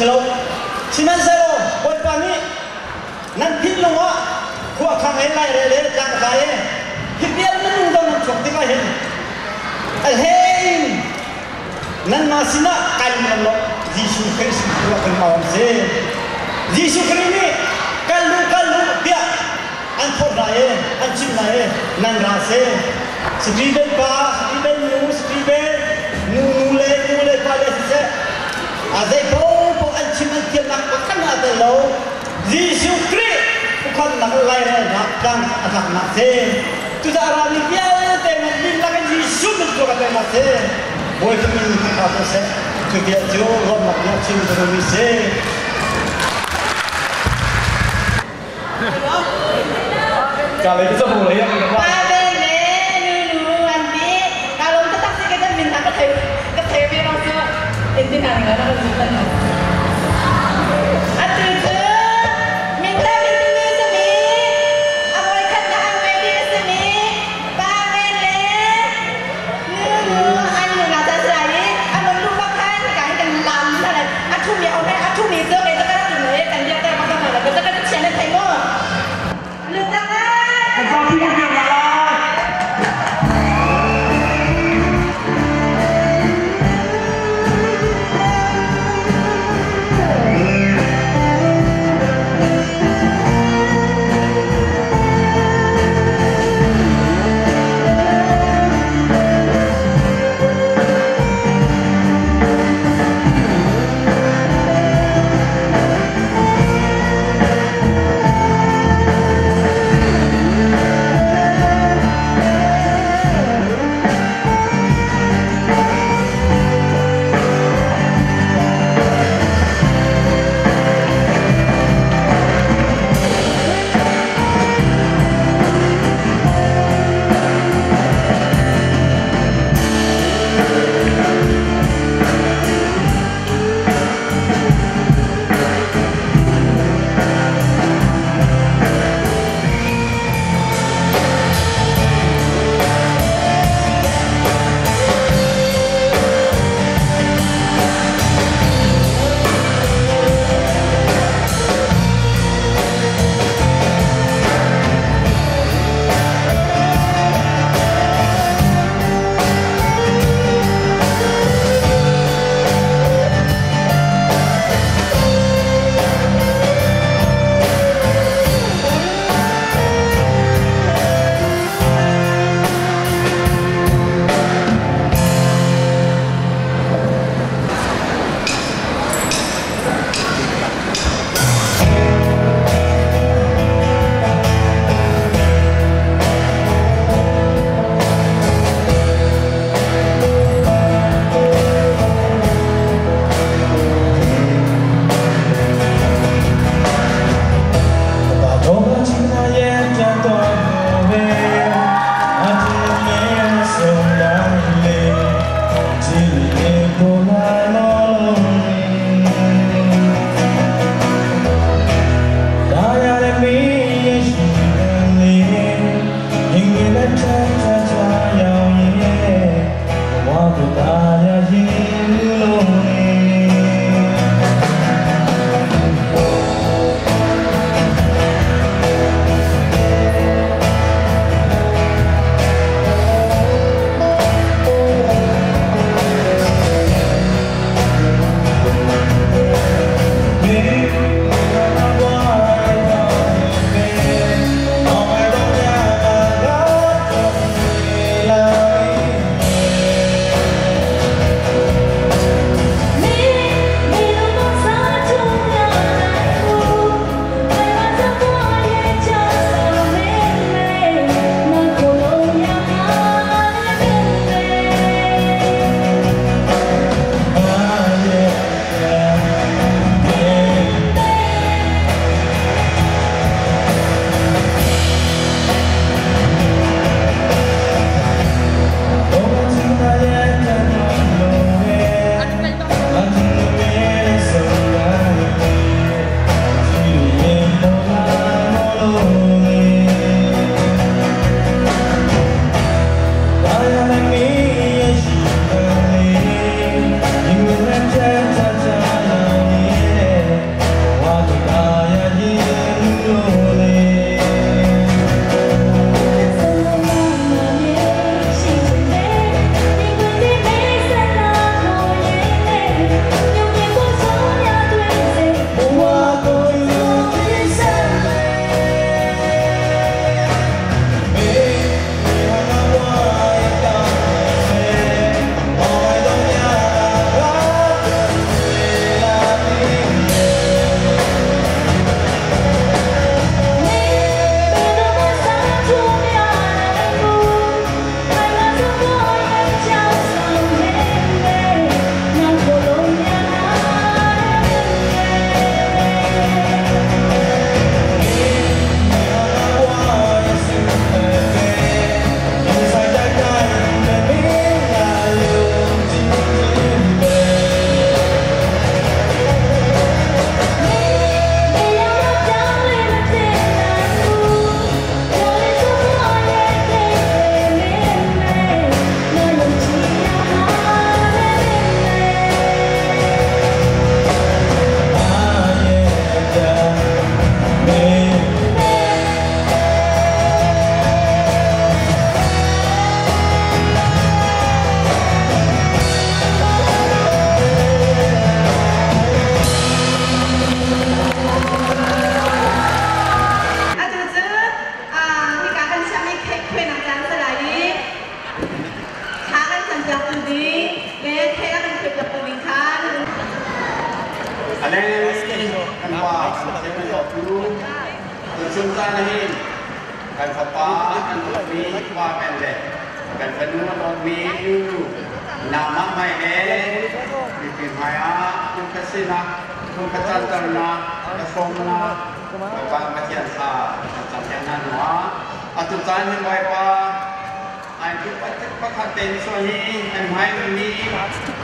เชลชินันเซโรบนปานี้นั่นพิษลงวะขวาข้างเห็นไรเรื่อยๆจังกายพิษเดียนนั่นต้องนั่นชกที่ก็เห็นไอ้เฮงนั่นมาสินะกันมันลบยิสุคริสต์ตัวเป็นมาองเซยิสุคริสต์นี่กันลูกกันลูกเปียอันพอดไรอันชิมไรนั่นราเซสตีเบนปาสตีเบนนูสตีเบนนูนูเลนูเลปาเลสเซอาเซปเลยโลยีสิวกรีคนนักไล่เลยนักดังนักนักเทตุจารานิยาเตมันบินลักยีสุนตัวกันมาเทโวยตัวมีข้าวเสคือเดียวจูรอบนักนักชิมตัวมีเซ Kali itu sepuluh ya. Kalau kita taksi kita minta ke TV, ke TV langsung intinya nggak ada kesulitan. นั่นหรอปจจุบานยังไงปะไอ้ทุกปัจจุบันคเต็นส่วนนี้ไอ้ไม้มรงนี้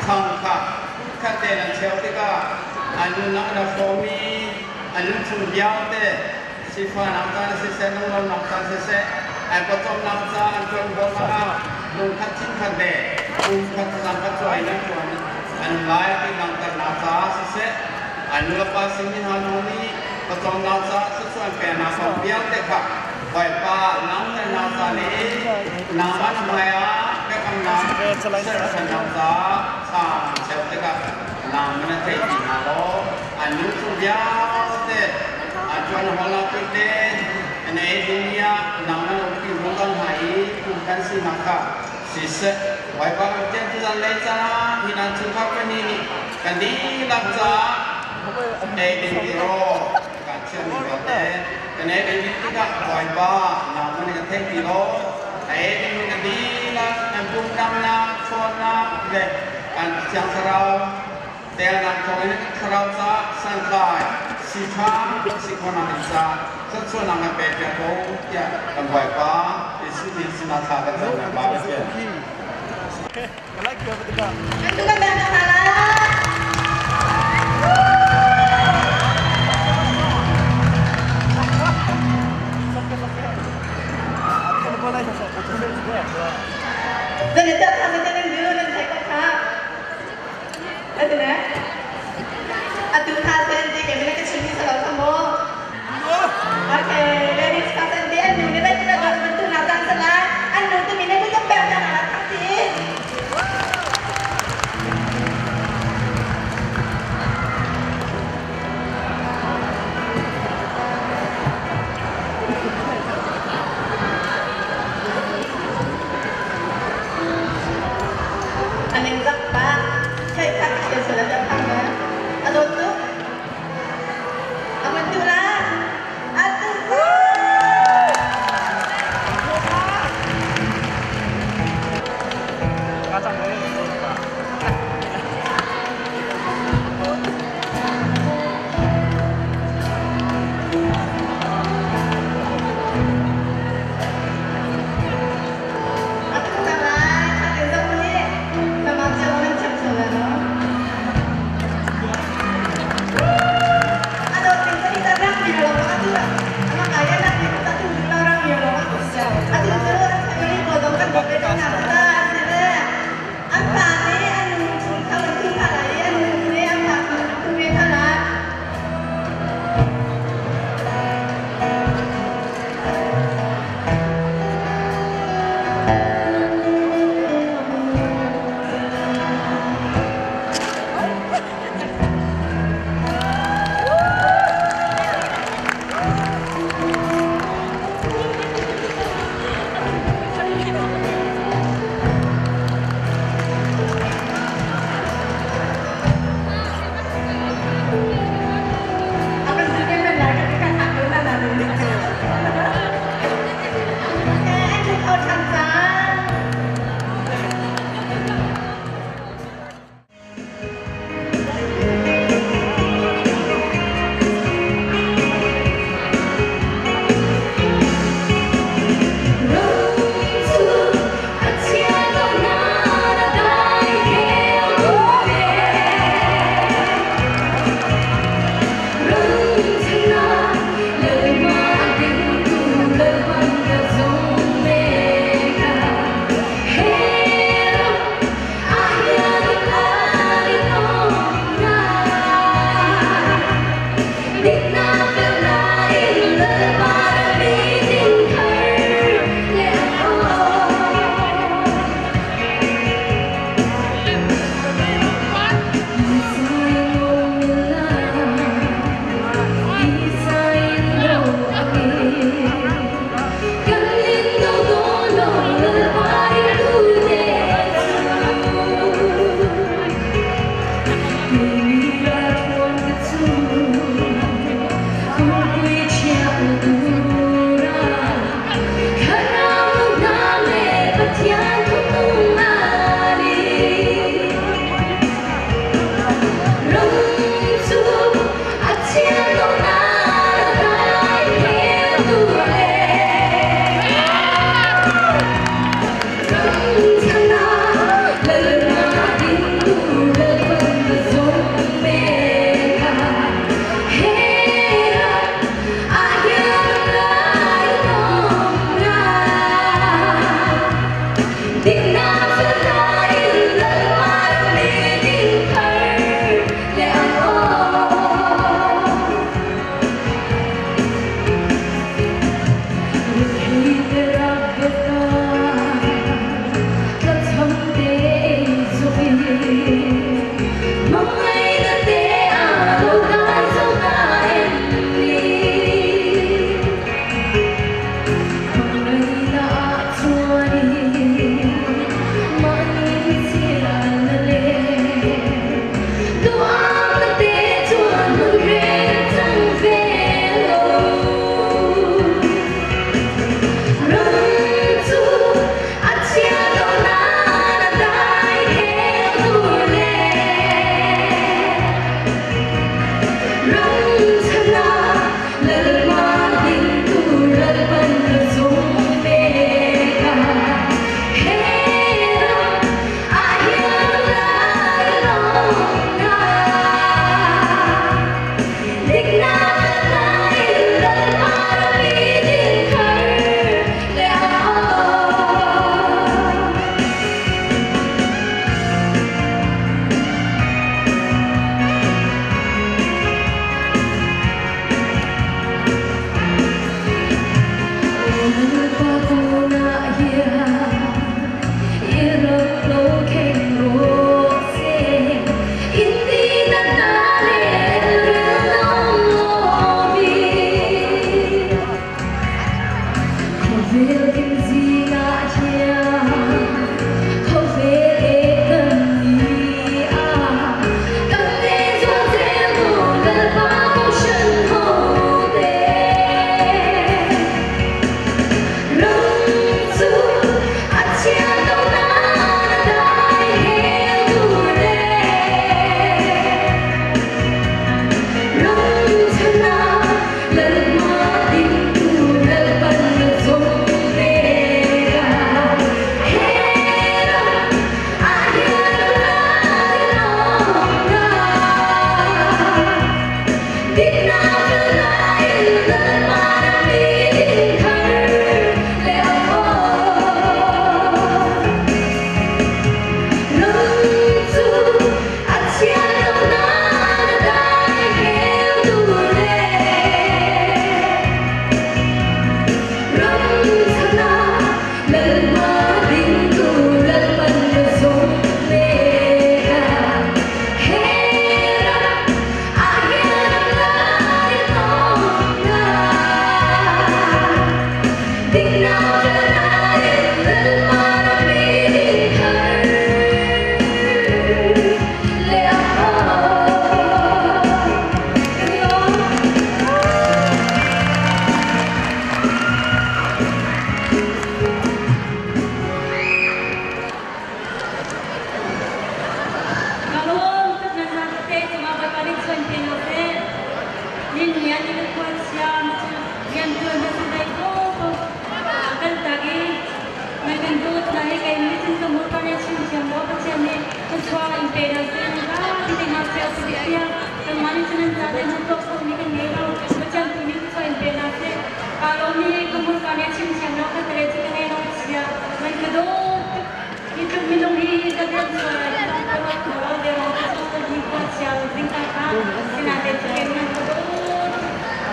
ขังค่ะคาเต็นเชลติกาอันนั้นเราโฟมีอันนั้นชุนยาวเต้ซีฟาน้ำตาลเซเซนนุ่งน้ำตาลเซเซไอ้ประตูน้ำตาลจนบนมาลุงคัดชิ้นคัดเดะคุงคัดสังคัดจอยนั่นตวนอันไล่ที่น้ำตาลน้ำตาลเซเซอันนั้นเราไปสิ่งทีนทนี้ patong nasa susang pe na som pia te ka bai pa nam ne na sa ni na ma na ma ya pe kam na se sa na sa sa se te ka na ma na te ti na lo anu tu ya te a chuan ho la tu te ne dunia na ma ki mo kan hai ku kan si na ka si se bai pa ka te tu dan le cha ni na chu ka ni ni kan di la cha เอเดนโรชื่อมีแต่ในปีนี้ก็บ่อยบ้านมันจะเทปีโลไอ้ปีนี้ก็ดีนะนำพุ่งกำนาชวนนะเด็กอันจางเราแต่นำตรนี้เราจะสร้างกายสิทธิ์สิทธิ์ของนักสึกสะช่วยนำไปเปลี่ยนโลกแก่บ่อยบ้ปในสิ่งที่สินาสาติจะทำแบานี้ก็เลยเกิดเป็นแบบนี้ 내가 하는 데는 늘은 내가 가. 아들아. 아들 다 되는데 걔네가 즐기서 가서 뭐. 오케이.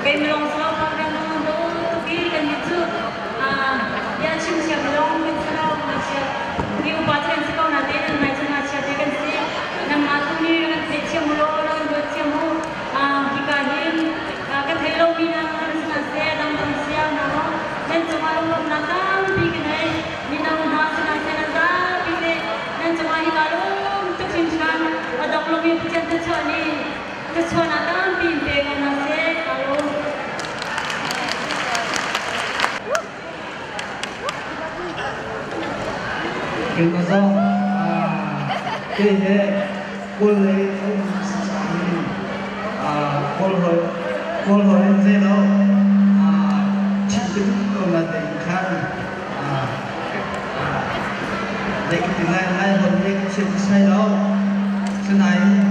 Okay, melong semua. Bukan kecuali kecuali bimbing nasib kalau 그래서 아, 그게 골레 아 골호 골호 엔제로 아 지금 끝났던 칸아 내가 그날 날 보내 지금 사이로 그날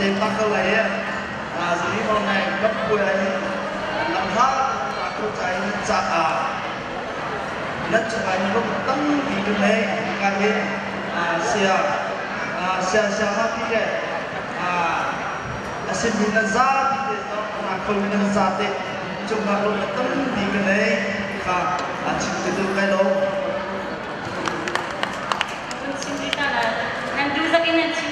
tembakalaya zali on này cấp quê ấy làm hát và cô chạy chả à nhất cho anh lúc tăng vì cái này cái này xe à, xe xe hát đi đấy à, à xin mình là ra thì để đó là không mình là ra đấy chúng ta lúc tăng vì cái này và à, chỉ từ từ cái đó xin chúng ta là đang đưa ra cái này